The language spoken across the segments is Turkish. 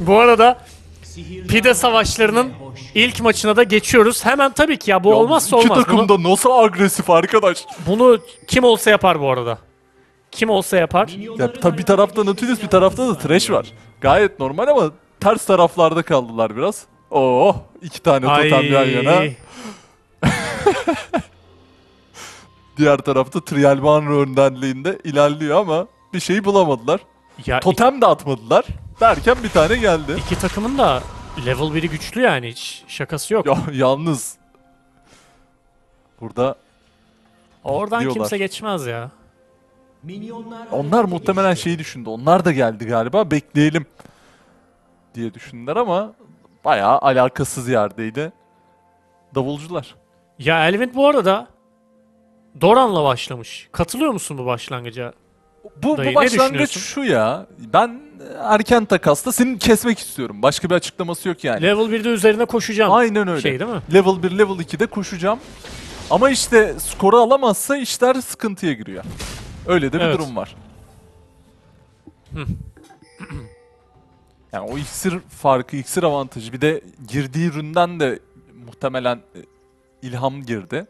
Bu arada pide savaşlarının ilk maçına da geçiyoruz. Hemen tabii ki ya bu olmazsa İki olmaz. takım Bunu, da nasıl agresif arkadaş. bunu kim olsa yapar bu arada. Kim olsa yapar. Ya tabii bir tarafta Nautilus bir tarafta da Thresh var. Gayet normal ama ters taraflarda kaldılar biraz. Oo iki tane totem yan yana. Diğer tarafta Trialban önderliğinde ilerliyor ama bir şeyi bulamadılar. Ya Totem de atmadılar. Derken bir tane geldi. iki takımın da level 1'i güçlü yani hiç şakası yok. Ya, yalnız burada Oradan diyorlar. kimse geçmez ya. onlar muhtemelen şeyi düşündü. Onlar da geldi galiba. Bekleyelim diye düşündüler ama bayağı alakasız yerdeydi. Davulcular. Ya Elvin bu arada Doran'la başlamış. Katılıyor musun bu başlangıca? Bu, Dayı, bu başlangıç şu ya. Ben erken takasta seni kesmek istiyorum. Başka bir açıklaması yok yani. Level 1'de üzerine koşacağım. Aynen öyle. Şey değil mi? Level 1, level 2'de koşacağım. Ama işte skoru alamazsa işler sıkıntıya giriyor. Öyle de bir Evet. durum var. yani o iksir farkı, iksir avantajı. Bir de girdiği üründen de muhtemelen e, ilham girdi.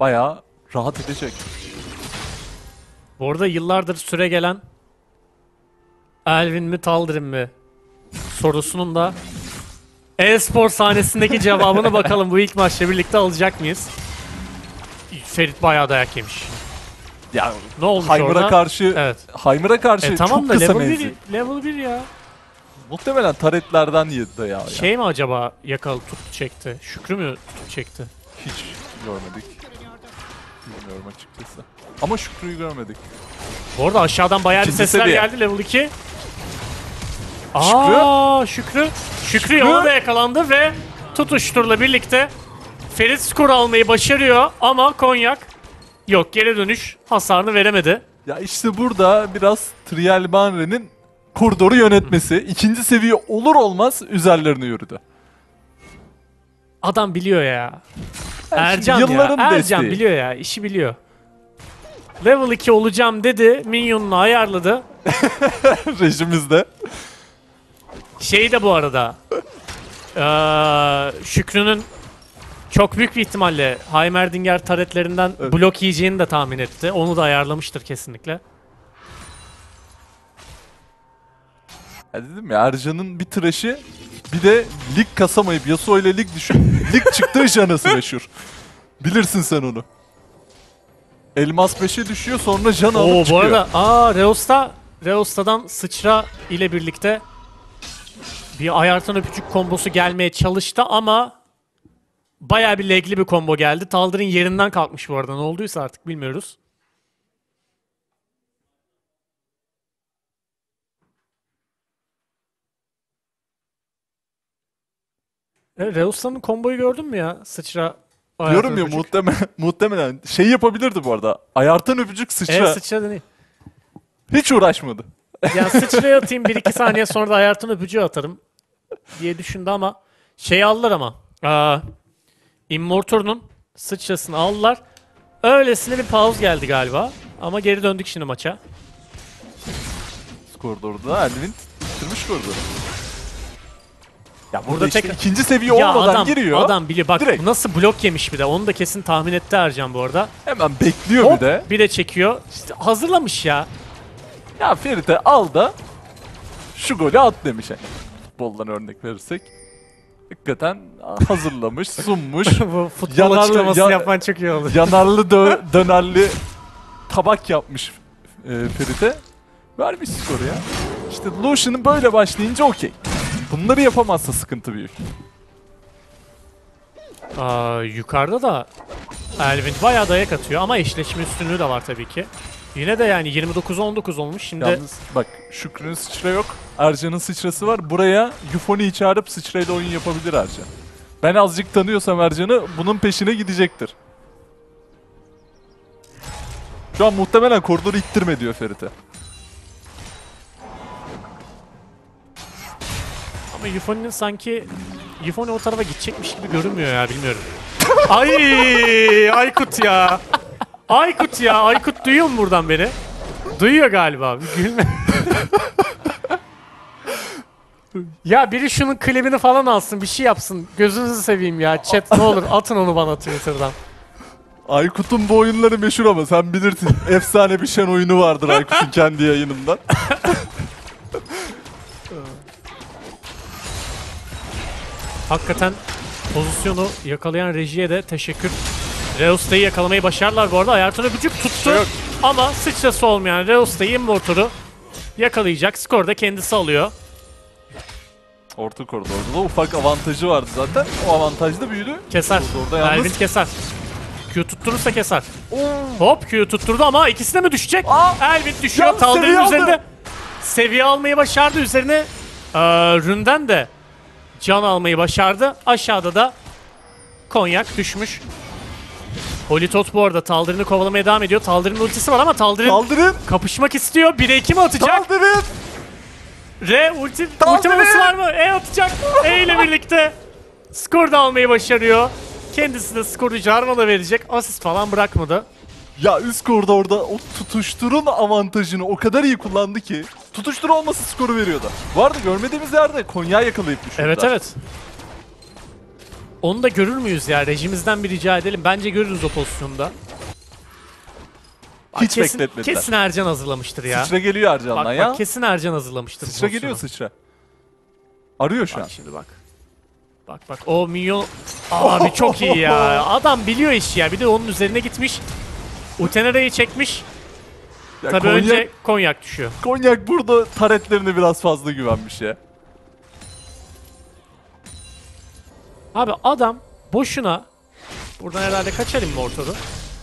Bayağı rahat edecek. Bu arada yıllardır süre gelen Elvin mi Taldirin mi sorusunun da e-spor sahnesindeki cevabını bakalım bu ilk maçla birlikte alacak mıyız? Ferit bayağı dayak yemiş. Ya Ne olmuş Heimer'a karşı Evet. Heimer'a karşı E tamam çok da kısa level menzil. 1, level 1 ya. Muhtemelen taretlerden yedi de ya. Şey mi acaba yakalı tuttu çekti? Şükrü mü tuttu çekti? Hiç görmedik. Bilmiyorum açıkçası. Ama Şükrü'yü görmedik. Bu arada aşağıdan bayağı bir sesler seviye. geldi level 2. Aa Şükrü. Şükrü yola da yakalandı ve tutuşturla birlikte Ferit skor almayı başarıyor ama Konyak yok geri dönüş hasarını veremedi. Ya işte burada biraz Trial Banre'nin koridoru yönetmesi. ikinci seviye olur olmaz üzerlerine yürüdü. Adam biliyor ya. Yani Ercan şimdi ya. yılların Ercan desteği. biliyor ya. işi biliyor. Level 2 olacağım dedi. Minyonunu ayarladı. Rejimizde. Şey de bu arada. eee, Şükrü'nün çok büyük bir ihtimalle Heimerdinger taretlerinden Evet. blok yiyeceğini de tahmin etti. Onu da ayarlamıştır kesinlikle. Ya dedim ya Ercan'ın bir tıraşı bir de lig kasamayıp Yasuo ile lig düşün. lig çıktığı janası meşhur. Bilirsin sen onu. Elmas 5'e düşüyor sonra jan alıp Oo bu arada aa Reosta Reosta'dan sıçra ile birlikte bir ayartan öpücük kombosu gelmeye çalıştı ama bayağı bir legli bir combo geldi. Taldir'in yerinden kalkmış bu arada. Ne olduysa artık bilmiyoruz. E, Reosta'nın komboyu gördün mü ya? Sıçra ayartan Diyorum ya öpücük. muhtemelen, muhtemelen şey yapabilirdi bu arada. Ayartan öpücük sıçra. Evet sıçra deneyim. Hiç uğraşmadı. Ya sıçraya atayım 1-2 saniye sonra da ayartın öpücüğü atarım diye düşündü ama şey aldılar ama aa, Immortor'un sıçrasını aldılar. Öylesine bir pause geldi galiba ama geri döndük şimdi maça. Koridorda Elvin bitirmiş koridoru. Ya burada, Burada işte tek- ikinci seviye Ya olmadan adam, giriyor. adam biliyor. Bak Direkt. nasıl blok yemiş bir de. Onu da kesin tahmin etti Ercan bu arada. Hemen bekliyor Hop bir de. bir de çekiyor. İşte hazırlamış ya. Ya Ferit'e al da şu golü at demiş. Yani. Futboldan örnek verirsek. Hakikaten hazırlamış, sunmuş. bu futbol Yanarlı- açıklamasını ya- yapan çok iyi oldu. yanarlı dö- dönerli tabak yapmış e, Ferit'e. Vermiş skoru ya. İşte Lucian'ın böyle başlayınca okey. Bunları yapamazsa sıkıntı büyük. Aa, yukarıda da Elvin bayağı dayak atıyor ama eşleşme üstünlüğü de var tabii ki. Yine de yani 29'a 19 olmuş. Şimdi Yalnız bak Şükrü'nün sıçra yok. Ercan'ın sıçrası var. Buraya Euphony'yi çağırıp sıçrayla oyun yapabilir Ercan. Ben azıcık tanıyorsam Ercan'ı bunun peşine gidecektir. Şu an muhtemelen koridoru ittirme diyor Ferit'e. Ama Euphony'nin sanki Euphony o tarafa gidecekmiş gibi görünmüyor ya bilmiyorum. Ay Aykut ya. Aykut ya. Aykut duyuyor mu buradan beni? Duyuyor galiba. Gülme. Ya biri şunun klibini falan alsın bir şey yapsın. Gözünüzü seveyim ya. Chat ne olur atın onu bana Twitter'dan. Aykut'un bu oyunları meşhur ama sen bilirsin. Efsane bir şen oyunu vardır Aykut'un kendi yayınından. Hakikaten pozisyonu yakalayan rejiye de teşekkür. Reusta'yı yakalamayı başardılar bu arada. Ayarton öpücük tuttu. Yok. Ama sıçrası olmayan Reusta'yı Immortal'u yakalayacak. Skor da kendisi alıyor. Orta koridorda da ufak avantajı vardı zaten. O avantaj da büyüdü. Keser. Yalnız- Elvin keser. Q tutturursa keser. Hop Q tutturdu ama ikisi de mi düşecek? Aa! Elvin düşüyor. Aldı. üzerinde seviye almayı başardı. Üzerine eee Ründen de can almayı başardı. Aşağıda da Konyak düşmüş. Holitot bu arada Taldir'ini kovalamaya devam ediyor. Taldir'in ultisi var ama Taldir'in Kaldırın! kapışmak istiyor. 1'e 2 mi atacak? Kaldırın! R ulti, ultimaması var mı? E atacak. E ile birlikte skor da almayı başarıyor. Kendisi de skoru Jarvan'a verecek. Asist falan bırakmadı. Ya üst koridorda o tutuşturun avantajını o kadar iyi kullandı ki. Tutuştur olması skoru veriyordu. Arada görmediğimiz yerde Konya yakalayıp düşürdüler. Evet evet. Onu da görür müyüz ya? Rejimizden bir rica edelim. Bence görürüz o pozisyonda. Bak Hiç kesin, bekletmediler. Kesin Ercan hazırlamıştır ya. Sıçra geliyor bak, Ercan'dan bak ya. kesin Ercan hazırlamıştır. sıçra geliyor sıçra. Arıyor şu an. Bak şimdi bak. Bak bak o minyon abi çok iyi ya. Adam biliyor işi ya. Bir de onun üzerine gitmiş. Utenera'yı çekmiş. Ya Tabii Konyak, önce konyak düşüyor. Konyak burada taretlerine biraz fazla güvenmiş ya. Abi adam boşuna buradan herhalde kaçarım Mortor'u.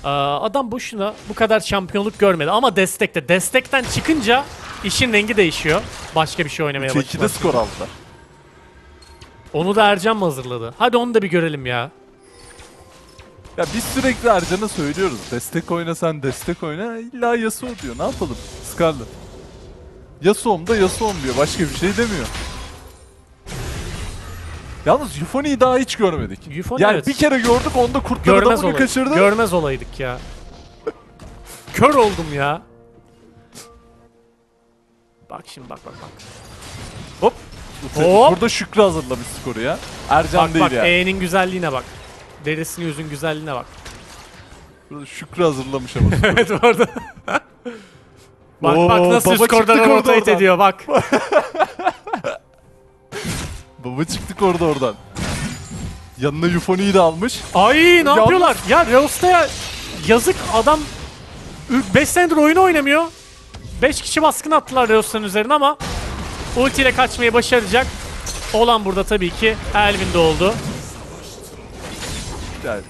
Ee, adam boşuna bu kadar şampiyonluk görmedi ama destekte. Destekten çıkınca işin rengi değişiyor. Başka bir şey oynamaya Çekide başlıyor. skor aldılar. Onu da Ercan mı hazırladı? Hadi onu da bir görelim ya. Ya biz sürekli Ercan'a söylüyoruz. Destek oyna sen destek oyna. İlla Yasuo diyor. Ne yapalım? Scarlet. Yasuo'm da Yasuo'm diyor. Başka bir şey demiyor. Yalnız Euphony'yi daha hiç görmedik. Euphony yani evet. bir kere gördük onda kurtları Görmez da bunu kaçırdı. Görmez olaydık ya. Kör oldum ya. Bak şimdi bak bak bak. Hop. Hop. Burada Şükrü hazırlamış skoru ya. Ercan Bak değil bak ya. E'nin güzelliğine bak. Derisini yüzün güzelliğine bak. Burada Şükrü hazırlamış ama. evet orada. bak Oo, bak nasıl baba üst koridora çıktı rotate koridordan. ediyor bak. Baba çıktık orada oradan. Yanına Euphony'yi de almış. Ay ne Yalnız- yapıyorlar? Ya Reosta'ya yazık adam 5 senedir oyunu oynamıyor. 5 kişi baskın attılar Reosta'nın üzerine ama ultiyle kaçmayı başaracak. Olan burada tabii ki Elvin de oldu. Yani.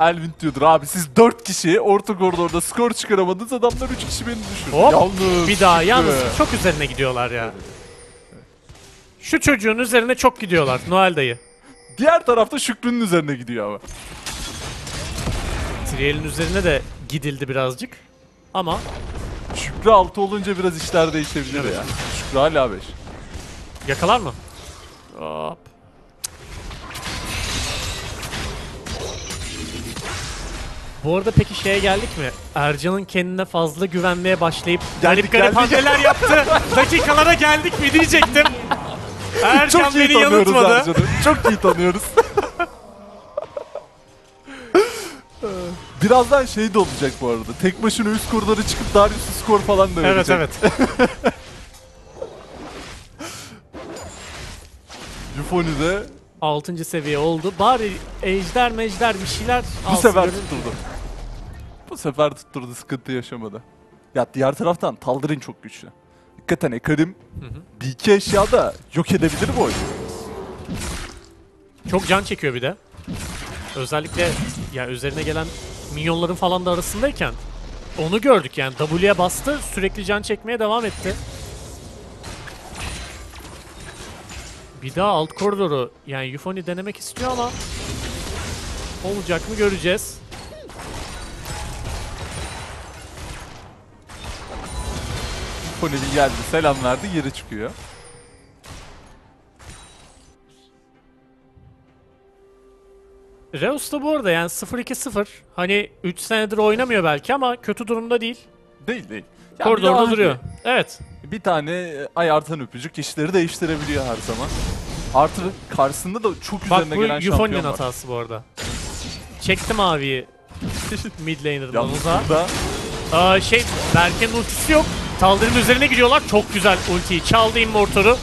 Elvin diyordur abi siz 4 kişi orta koridorda skor çıkaramadınız adamlar 3 kişi beni düşürdü. Hop, Yalnız Bir daha yalnız çok üzerine gidiyorlar ya. Şu çocuğun üzerine çok gidiyorlar Noel dayı. Diğer tarafta Şükrü'nün üzerine gidiyor ama. Triel'in üzerine de gidildi birazcık. Ama Şükrü 6 olunca biraz işler değişebilir Evet. ya. Şükrü hala 5. yakalar mı? Hop. Bu arada peki şeye geldik mi? Ercan'ın kendine fazla güvenmeye başlayıp garip Geldik, garip hamleler yaptı. Dakikalara geldik mi diyecektim. Ercan Çok iyi beni tanıyoruz yanıltmadı. Ercan'ı. Çok iyi tanıyoruz. Birazdan şey de olacak bu arada. Tek başına üst koridora çıkıp Darius'u skor falan da Evet verecek. evet. Euphony de 6. seviye oldu. Bari ejder mejder bir şeyler bu alsın, sefer görün. tutturdu. Bu sefer tutturdu sıkıntı yaşamadı. Ya diğer taraftan Taldir'in çok güçlü. Hakikaten Ekarim bir iki eşyada yok edebilir bu oyunu. Çok can çekiyor bir de. Özellikle ya üzerine gelen minyonların falan da arasındayken onu gördük yani W'ye bastı sürekli can çekmeye devam etti. Bir daha alt koridoru yani Euphony denemek istiyor ama olacak mı göreceğiz. Bir geldi selam verdi geri çıkıyor. Reus da bu arada yani 0-2-0 hani 3 senedir oynamıyor belki ama kötü durumda değil. Değil değil. Koridorda duruyor. Evet. bir tane ayartan öpücük işleri değiştirebiliyor her zaman. Artı karşısında da çok Bak üzerine bu gelen şampiyon var. hatası bu arada. Çektim abiyi mid laner'dan uzağa. burada Aa, şey Berke'nin ultisi yok. Taldir'in üzerine gidiyorlar. Çok güzel ultiyi çaldı Immortor'u.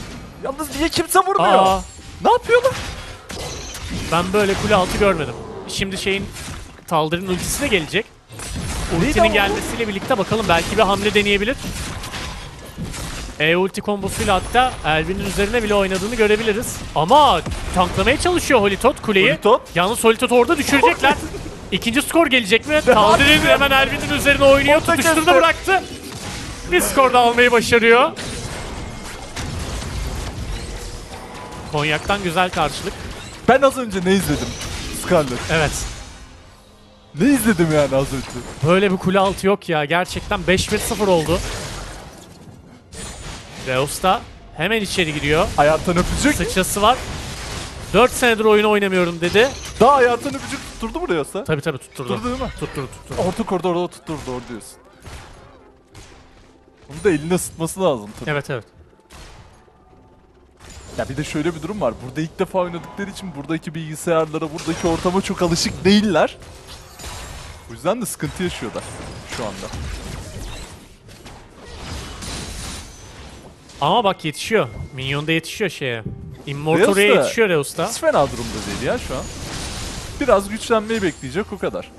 yalnız niye kimse vurmuyor? Aa, Ne yapıyorlar? ben böyle kule altı görmedim. Şimdi şeyin Taldir'in ultisi de gelecek. Ultinin bu? gelmesiyle birlikte bakalım belki bir hamle deneyebilir. E ulti kombosuyla hatta Elvin'in üzerine bile oynadığını görebiliriz. Ama tanklamaya çalışıyor Holitot kuleyi. Holitot? Yalnız Holitot orada düşürecekler. İkinci skor gelecek mi? Taldir'in hemen Elvin'in üzerine oynuyor. Tutuşturdu bıraktı. Bir skor da almayı başarıyor. Konyak'tan güzel karşılık. Ben az önce ne izledim? Scarlet. Evet. Ne izledim yani az önce? Böyle bir kule altı yok ya. Gerçekten 5-1-0 oldu. Reus da hemen içeri giriyor. Ayartan öpücük. Sıçrası var. 4 senedir oyun oynamıyorum dedi. Daha ayartan öpücük tutturdu buraya yoksa. Tabi tabi tutturdu. Tutturdu değil mi? Tutturdu tutturdu. Orta koridorda tutturdu doğru diyorsun. Bunu da eline ısıtması lazım tabii. Evet evet. Ya bir de şöyle bir durum var. Burada ilk defa oynadıkları için buradaki bilgisayarlara, buradaki ortama çok alışık değiller. O yüzden de sıkıntı yaşıyorlar şu anda. Ama bak yetişiyor. Minyon da yetişiyor şeye. Immortor'a Reus da- yetişiyor Reus da. Hiç fena durumda değil ya şu an. Biraz güçlenmeyi bekleyecek o kadar.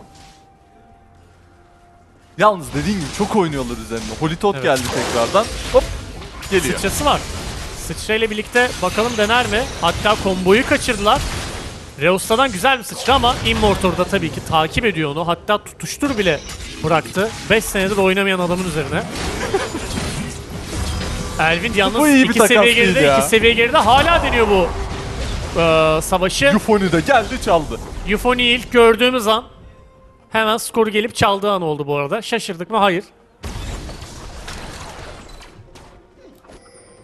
Yalnız dediğin gibi çok oynuyorlar üzerine. Holitot Evet. geldi tekrardan. Hop geliyor. Sıçrası var. Sıçrayla birlikte bakalım dener mi? Hatta komboyu kaçırdılar. Reusta'dan güzel bir sıçra ama Immortor da tabii ki takip ediyor onu. Hatta tutuştur bile bıraktı. 5 senedir oynamayan adamın üzerine. Elvin yalnız Bu iyi bir iki seviye geride, ya. iki seviye geride hala deniyor bu eee, savaşı. Euphony de geldi çaldı. Euphony'yi ilk gördüğümüz an hemen skoru gelip çaldığı an oldu bu arada. Şaşırdık mı? Hayır.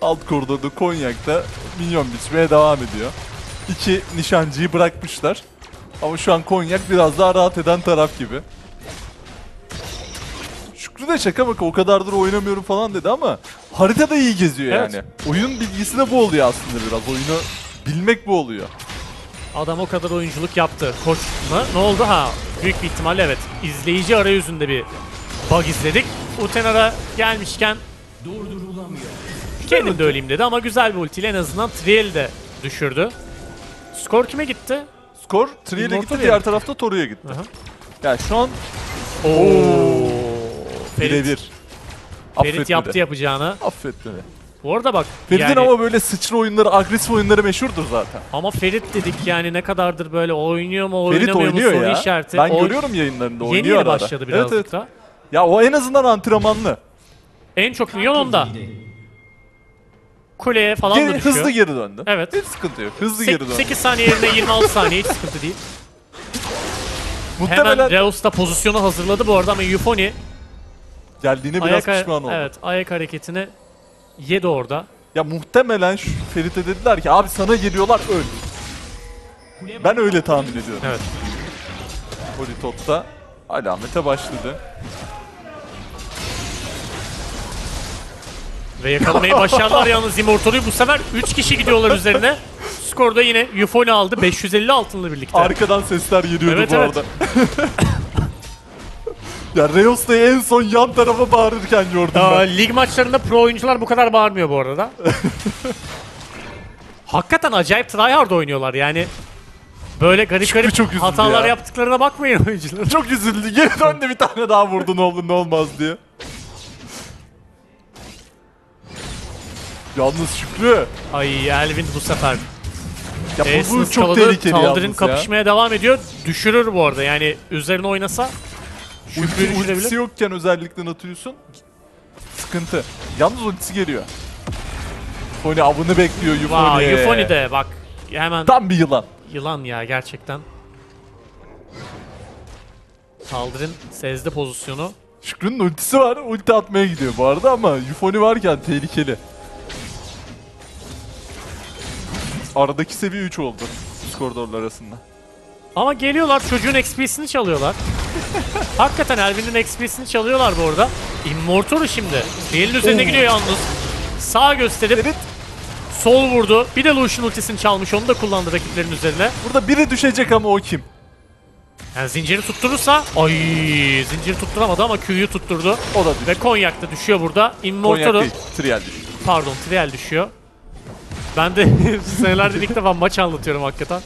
Alt koridorda Konyak'ta minyon biçmeye devam ediyor. İki nişancıyı bırakmışlar. Ama şu an Konyak biraz daha rahat eden taraf gibi. Şükrü de şaka bak o kadardır oynamıyorum falan dedi ama harita da iyi geziyor Evet. yani. Oyun bilgisi de bu oluyor aslında biraz. Oyunu bilmek bu oluyor. Adam o kadar oyunculuk yaptı. Koç mu? Ne oldu? Ha büyük bir ihtimalle evet. İzleyici arayüzünde bir bug izledik. Utenar'a gelmişken kendim de öleyim dedi ama güzel bir ultiyle en azından Triel'i de düşürdü. Skor kime gitti? Skor Triel'e gitti diğer tarafta Toru'ya gitti. Aha. Yani şu an Oo. Ferit, birebir. Ferit Affetmedi. yaptı yapacağını. Affetmedi. Bu arada bak Ferit'in yani, ama böyle sıçra oyunları, agresif oyunları meşhurdur zaten. ama Ferit dedik yani ne kadardır böyle oynuyor mu Ferit oynamıyor mu oynuyor soru ya. işareti. Ben Oy- görüyorum yayınlarında oynuyor Yeni yeni ara ara. başladı Evet, birazcık evet. da. Ya o en azından antrenmanlı. En çok milyon onda. Kuleye falan da Geri, düşüyor. hızlı geri döndü. Evet. Hiç sıkıntı yok. Hızlı Sek- geri döndü. 8 saniye yerine 26 saniye hiç sıkıntı değil. Hemen Muhtemelen Reus da pozisyonu hazırladı bu arada ama Euphony geldiğine biraz ayak, pişman oldu. evet, ayak hareketini yedi orada. Ya muhtemelen şu Ferit'e dediler ki abi sana geliyorlar öl. Ben öyle tahmin ediyorum. Evet. Politot'ta alamete başladı. Ve yakalamayı başardılar yalnız Immortal'ı. Bu sefer 3 kişi gidiyorlar üzerine. Skorda yine Euphony aldı 550 altınla birlikte. Arkadan sesler geliyordu Evet, bu evet. arada. ya Reos da en son yan tarafa bağırırken gördüm Aa, ben. lig maçlarında pro oyuncular bu kadar bağırmıyor bu arada. Hakikaten acayip tryhard oynuyorlar yani. Böyle garip Şükrü garip çok üzüldü hatalar ya. yaptıklarına bakmayın oyuncular. Çok üzüldü. Geri döndü bir tane daha vurdu ne olur ne olmaz diye. Yalnız Şükrü. Ay Elvin bu sefer. Ya bu, bu çok tehlikeli Taldir'in yalnız ya. kapışmaya devam ediyor. Düşürür bu arada yani üzerine oynasa Şükrü Ulti, ultisi düşürebilir. yokken özellikle Natürüs'ün sıkıntı. Yalnız ultisi geliyor. Euphony avını bekliyor. Vay Euphony de bak hemen Tam bir yılan. yılan ya gerçekten. Taldir'in sezde pozisyonu. Şükrü'nün ultisi var. Ulti atmaya gidiyor bu arada ama Euphony varken tehlikeli. Aradaki seviye 3 oldu. Koridorlar arasında. Ama geliyorlar çocuğun XP'sini çalıyorlar. Hakikaten Elvin'in XP'sini çalıyorlar bu arada. Immortal'ı şimdi. Diğerinin üzerine gidiyor yalnız. Sağ gösterip Evet. sol vurdu. Bir de Lucian ultisini çalmış. Onu da kullandı rakiplerin üzerine. Burada biri düşecek ama o kim? Yani zinciri tutturursa... Ay zinciri tutturamadı ama Q'yu tutturdu. O da düştü. Ve Konyak da düşüyor burada. Konyak Immortal'u... değil. Trial düştü. Pardon Trial düşüyor. Ben de senelerdir ilk defa maç anlatıyorum hakikaten.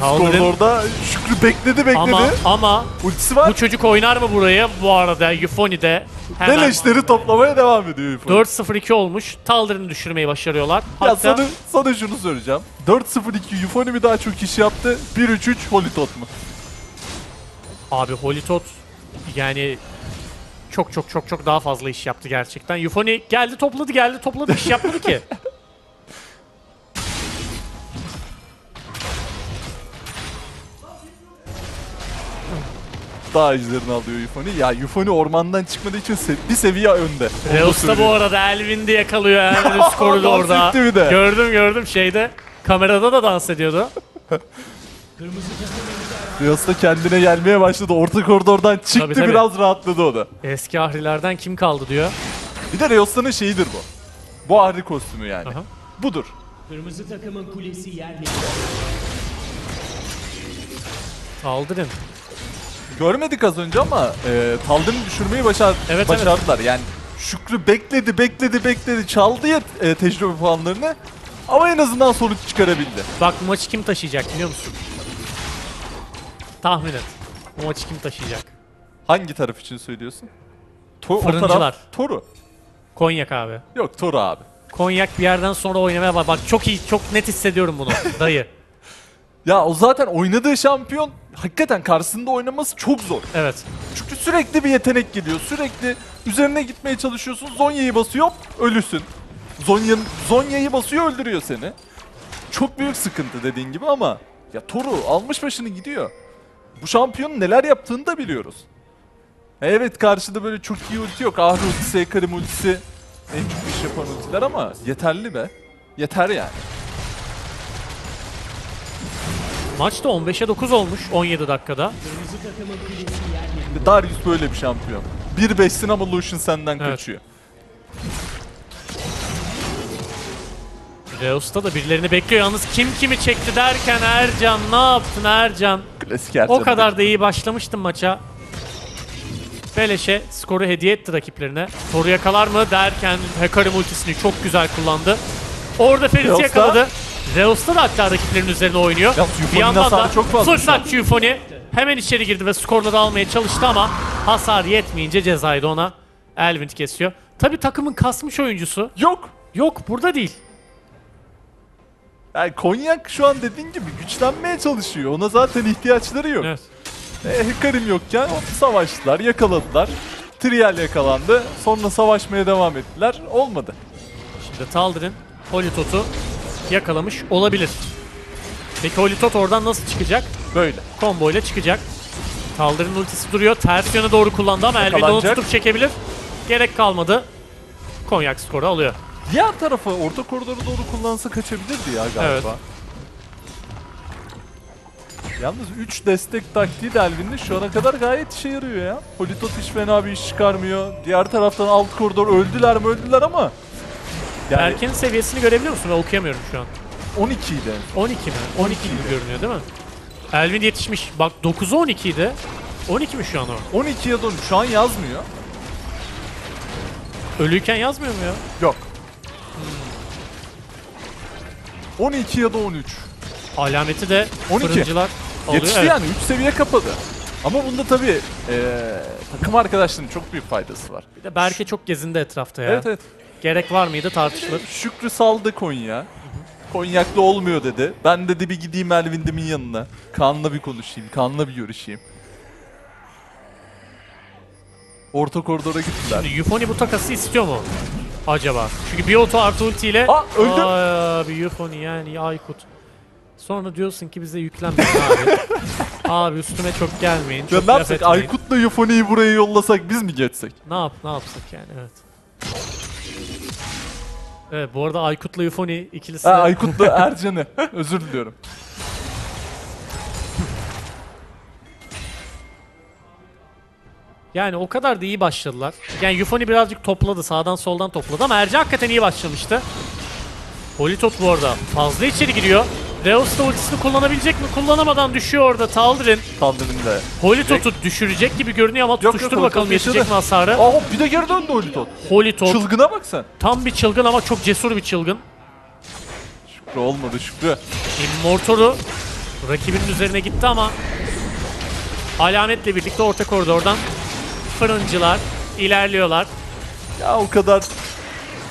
Taldir'in Koridorda Şükrü bekledi bekledi. ama ama Ultisi var. bu çocuk oynar mı burayı? Bu arada Euphony de hemen Beleşleri toplamaya devam ediyor Euphony. 4-0-2 olmuş. Taldir'ini düşürmeyi başarıyorlar. Ya Hatta sana, sana şunu söyleyeceğim. 4-0-2 Euphony mi daha çok iş yaptı? 1-3-3 Holitot mu? abi Holitot yani çok çok çok çok daha fazla iş yaptı gerçekten. Euphony geldi topladı geldi topladı iş yapmadı ki. Daha ejderini alıyor Euphony. Ya Euphony ormandan çıkmadığı için se- bir seviye önde. Onu da Reus da bu arada üst koridorda. Dans etti bir de. Gördüm gördüm şeyde. Kamerada da dans ediyordu. Reus da kendine gelmeye başladı. Orta koridordan çıktı Tabii, tabii. biraz rahatladı o da. Eski ahrilerden kim kaldı diyor. Bir de Reus'tanın şeyidir bu. Bu ahri kostümü yani. Aha. Budur. Kırmızı takımın kulesi yerle. Taldir'in. Görmedik az önce ama e, Taldir'i düşürmeyi başar Evet, başardılar. Yani Şükrü bekledi, bekledi, bekledi. Çaldı ya e, tecrübe puanlarını. Ama en azından sonuç çıkarabildi. Bak bu maçı kim taşıyacak biliyor musun? Tahmin et. Bu maçı kim taşıyacak? Hangi taraf için söylüyorsun? To- o Fırıncılar. taraf Toru. Konyak abi. Yok Toru abi. Konyak bir yerden sonra oynamaya bak. Bak çok iyi, çok net hissediyorum bunu dayı. Ya o zaten oynadığı şampiyon hakikaten karşısında oynaması çok zor. Evet. Çünkü sürekli bir yetenek geliyor. Sürekli üzerine gitmeye çalışıyorsun. Zonya'yı basıyor, ölüsün. Zonya, Zonya'yı basıyor, öldürüyor seni. Çok büyük sıkıntı dediğin gibi ama ya Toru almış başını gidiyor. Bu şampiyonun neler yaptığını da biliyoruz. Evet karşıda böyle çok iyi ulti yok. Ahri ultisi, Ekarim ultisi en çok iş yapan ultiler ama yeterli be. Yeter yani. Maç da 15'e 9 olmuş 17 dakikada. Darius böyle bir şampiyon. 1-5'sin ama Lucian senden Evet. kaçıyor. Reus'ta da birilerini bekliyor. Yalnız kim kimi çekti derken Ercan ne yaptın Ercan? Klasik O Ercan'ın. kadar da iyi başlamıştım maça. Beleş'e skoru hediye etti rakiplerine. Toru yakalar mı derken Hekarim ultisini çok güzel kullandı. Orada Ferit'i Reus'ta- yakaladı. Reus'ta da hatta rakiplerin üzerine oynuyor. Yalnız bir yandan da çok fazla fırsatçı Euphony hemen içeri girdi ve skorları almaya çalıştı ama hasar yetmeyince cezayı da ona Elvind kesiyor. Tabi takımın kasmış oyuncusu. Yok. Yok burada değil. Yani Konyak şu an dediğin gibi güçlenmeye çalışıyor. Ona zaten ihtiyaçları yok. Evet. E, Hikarim yokken savaştılar, yakaladılar. Trial yakalandı. Sonra savaşmaya devam ettiler. Olmadı. Şimdi Taldir'in Holitot'u yakalamış olabilir. Peki Holitot oradan nasıl çıkacak? Böyle. Combo ile çıkacak. Taldir'in ultisi duruyor. Ters yöne doğru kullandı ama Elvin onu tutup çekebilir. Gerek kalmadı. Konyak skoru alıyor. Diğer tarafı orta koridoru doğru kullansa kaçabilirdi ya galiba. Evet. Yalnız 3 destek taktiği de Elvin'de şu ana kadar gayet işe yarıyor ya. Politot hiç fena bir iş çıkarmıyor. Diğer taraftan alt koridor öldüler mi öldüler ama. Yani Erken'in seviyesini görebiliyor musun? Ben okuyamıyorum şu an. 12 idi. 12 mi? 12 gibi görünüyor değil mi? Elvin yetişmiş. Bak 9'u 12 idi. 12 mi şu an o? 12 ya da 13. Şu an yazmıyor. Ölüyken yazmıyor mu ya? Yok. 12 ya da 13. Alameti de 12. fırıncılar alıyor. Yetişti Evet. yani 3 seviye kapadı. Ama bunda tabii eee takım arkadaşlarının çok büyük faydası var. Bir de Berke çok gezindi etrafta ya. Evet evet. Gerek var mıydı tartışılır. Şükrü saldı Konya. Konyaklı olmuyor dedi. Ben dedi bir gideyim Elvindim'in yanına. Kaan'la bir konuşayım. Kaan'la bir görüşeyim. Orta koridora gittiler. Şimdi Euphony bu takası istiyor mu? Acaba. Çünkü bir auto artı ulti ile Aa, öldü. Abi Euphony yani Aykut. Sonra diyorsun ki bize yüklenmeyin abi. abi üstüme çok gelmeyin. Ya Çok ne yapsak? Aykut'la Euphony'yi buraya yollasak biz mi geçsek? Ne yap ne yapsak yani evet. Evet bu arada Aykut'la Euphony ikilisi Ha, Aykut'la Ercan'ı. Özür diliyorum. Yani o kadar da iyi başladılar. Yani Yufoni birazcık topladı. Sağdan soldan topladı ama Ercan hakikaten iyi başlamıştı. Politot bu arada fazla içeri giriyor. Reus da ultisini kullanabilecek mi? Kullanamadan düşüyor orada Taldir'in. Kaldırımda. Politot'u düşürecek gibi görünüyor ama Yok, yok, tutuştur Politot bakalım yetecek mi hasarı. Aa bir de geri döndü Olitot. Politot Çılgına bak sen. tam bir çılgın ama çok cesur bir çılgın. Şükrü olmadı Şükrü. Immortal'u rakibinin üzerine gitti ama alametle birlikte orta koridordan fırıncılar ilerliyorlar. Ya o kadar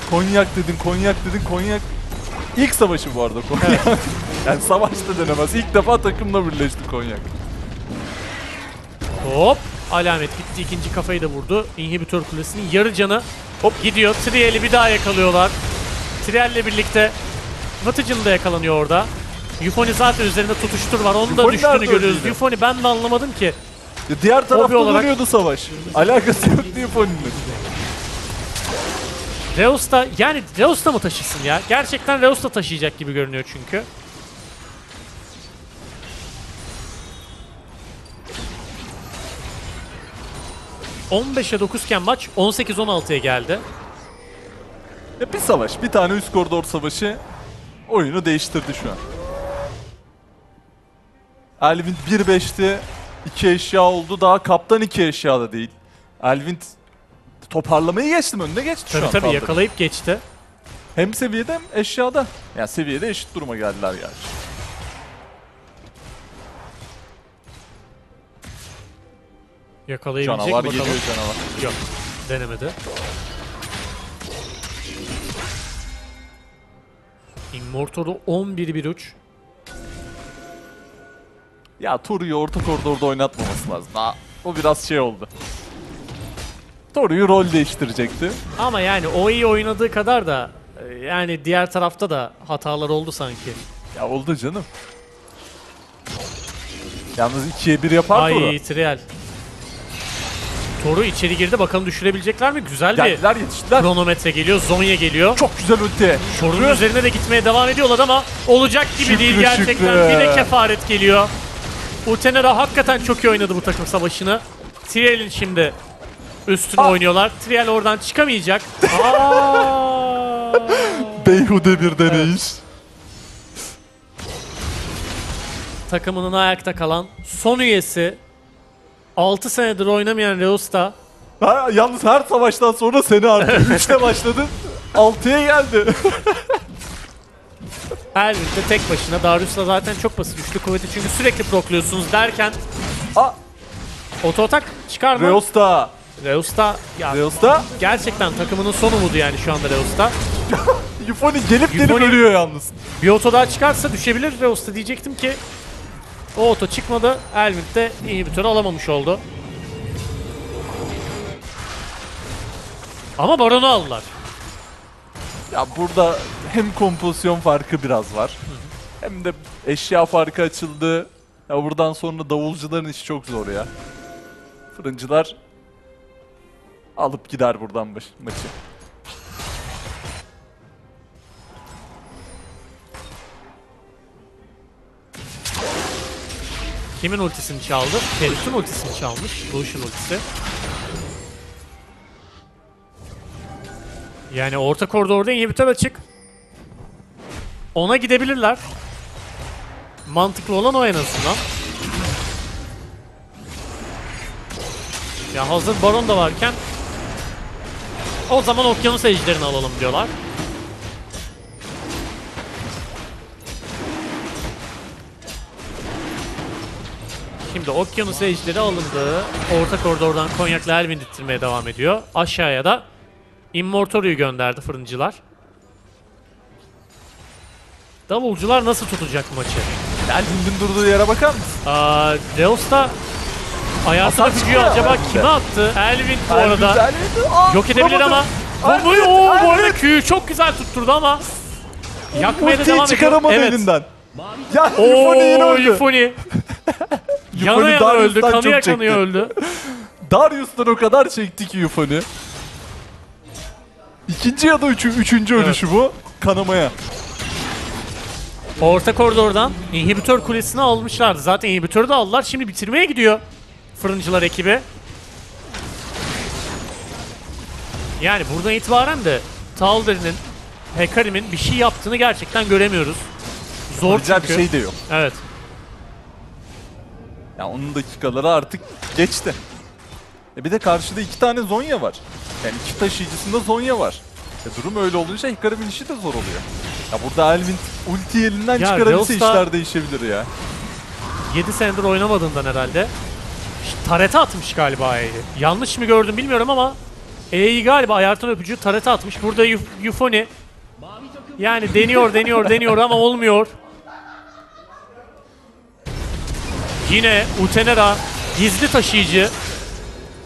konyak dedin, konyak dedin, konyak. İlk savaşı bu arada konyak. yani savaşta denemez. İlk defa takımla birleşti konyak. Hop alamet gitti ikinci kafayı da vurdu. İnhibitör kulesinin yarı canı hop gidiyor. Triel'i bir daha yakalıyorlar. Triel'le birlikte Vıtıcın da yakalanıyor orada. Yufoni zaten üzerinde tutuştur var. Onun da düştüğünü görüyoruz. Yufoni ben de anlamadım ki. Ya diğer tarafta olarak- dönüyordu savaş. Alakası yok diye Foni'nin. Reus da yani Reus da mı taşısın ya? Gerçekten Reus da taşıyacak gibi görünüyor çünkü. ...15'e 9 iken maç 18-16'ya geldi. Ya bir savaş, bir tane üst koridor savaşı oyunu değiştirdi şu an. Elvin 1-5'ti, 2 eşya oldu. Daha kaptan 2 eşya da değil. Elvin toparlamayı geçtim önüne geçti şu Tabii an. tabii saldırı. yakalayıp geçti. Hem seviyede hem eşyada. Yani seviyede eşit duruma geldiler yani. Yakalayabilecek Canavar mi bakalım. geliyor canavar. Yok. Denemedi. Immortal'u 11-1-3. Ya Toru'yu orta koridorda oynatmaması lazım. Daha o biraz şey oldu. Toru'yu rol değiştirecekti. Ama yani o iyi oynadığı kadar da e, yani diğer tarafta da hatalar oldu sanki. Ya oldu canım. Yalnız 2'ye 1 yapar Toru. Ay Trial. Toru içeri girdi bakalım düşürebilecekler mi? Güzel bir Geldiler yetiştiler. kronometre geliyor. Zonya geliyor. Çok güzel ulti. Toru'nun üzerine de gitmeye devam ediyorlar ama olacak gibi Şükrü, değil gerçekten. şükrü. Bir de kefaret geliyor. Utenera hakikaten çok iyi oynadı bu takım savaşını. Trial'in şimdi üstüne Ah. oynuyorlar. Trial oradan çıkamayacak. Aa! Beyhude bir deneyiş. takımının ayakta kalan son üyesi 6 senedir oynamayan Reus da Ha, yalnız her savaştan sonra seni artık 3'te başladın. 6'ya geldi. Elvin de tek başına. Darius da zaten çok basit üçlü kuvveti çünkü sürekli prokluyorsunuz derken Aa, oto atak çıkar mı? Da. Reus da ya Reus da. gerçekten takımının son umudu yani şu anda Reus'ta. Yufoni gelip gelip Yufoni- ölüyor yalnız. Bir oto daha çıkarsa düşebilir Reus'ta diyecektim ki o oto çıkmadı. Elvin de inhibitörü alamamış oldu. Ama Baron'u aldılar. Ya burada hem kompozisyon farkı biraz var. Hem de eşya farkı açıldı. Ya buradan sonra davulcuların işi çok zor ya. Fırıncılar alıp gider buradan baş- maçı. Kimin ultisini çaldı? Ferit'in ultisini çalmış. Lucian ultisi. Yani orta koridorda inhibitör açık. Ona gidebilirler. Mantıklı olan o en azından. Ya hazır Baron da varken o zaman okyanus ejderini alalım diyorlar. Şimdi okyanus ejderi alındı. Orta koridordan Konyak'la Elvin ittirmeye devam ediyor. Aşağıya da Immortorio'yu gönderdi fırıncılar. Davulcular nasıl tutacak maçı? Elvin'in durduğu yere bakar mısın? Aa, Reus da ayartına Hasar çıkıyor acaba kime attı? Elvin bu arada yok edebilir ama bombayı o bu arada. Q'yu çok güzel tutturdu ama yakmaya da devam ediyor. Evet. elinden. Ya Yufoni yine öldü. Yufoni. Yana yana öldü, kanıya kanıya öldü. Darius'tan o kadar çekti ki Yufoni. İkinci ya da üçü, üçüncü Evet. ölüşü bu. Kanamaya. Orta koridordan inhibitör kulesini almışlardı. Zaten inhibitörü de aldılar. Şimdi bitirmeye gidiyor fırıncılar ekibi. Yani buradan itibaren de Taldir'in, Hekarim'in bir şey yaptığını gerçekten göremiyoruz. Zor Yapacağı çünkü. bir şey de yok. Evet. Ya onun dakikaları artık geçti. E bir de karşıda iki tane Zonya var. Yani iki taşıyıcısında Zonya var. E durum öyle olunca Hikarim'in işi de zor oluyor. Ya burada Elvin ulti elinden Ya çıkarabilse işler değişebilir ya. 7 senedir oynamadığından herhalde. Tarete atmış galiba E'yi. Yanlış mı gördüm bilmiyorum ama E'yi galiba ayartan öpücü tarete atmış. Burada Yuf- Yufoni yani deniyor deniyor deniyor ama olmuyor. Yine Utenera gizli taşıyıcı.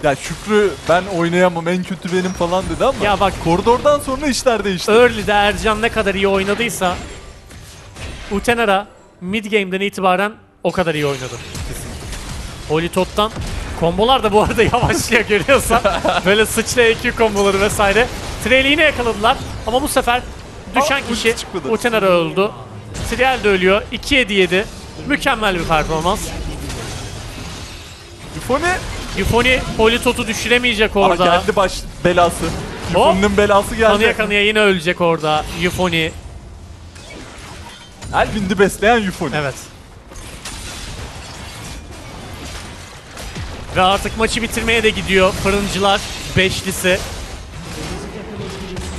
Ya Şükrü ben oynayamam en kötü benim falan dedi ama Ya bak koridordan sonra işler değişti. Early'de Ercan ne kadar iyi oynadıysa Utenera mid game'den itibaren o kadar iyi oynadı. Holy Tot'tan kombolar da bu arada yavaşlıyor görüyorsan. Böyle sıçra EQ komboları vesaire. Trail'i yine yakaladılar ama bu sefer düşen Aa, kişi. Utenera öldü. Trial de ölüyor. 2 7 7. Mükemmel bir performans. Yufone Yufoni Holy Tot'u düşüremeyecek ama orada. geldi baş belası. Yufone'nin belası geldi. Kanıya kanıya yine ölecek orada Yufoni. Elvin'i besleyen Yufone. Evet. Ve artık maçı bitirmeye de gidiyor fırıncılar beşlisi.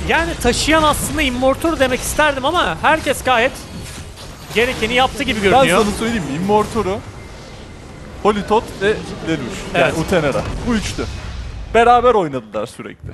Yani taşıyan aslında Immortor demek isterdim ama herkes gayet gerekeni yaptı gibi Ben görünüyor. sana söyleyeyim mi? Immortoro, Politot ve Lelouch. Yani Evet. Utenera. Bu üçtü. Beraber oynadılar sürekli.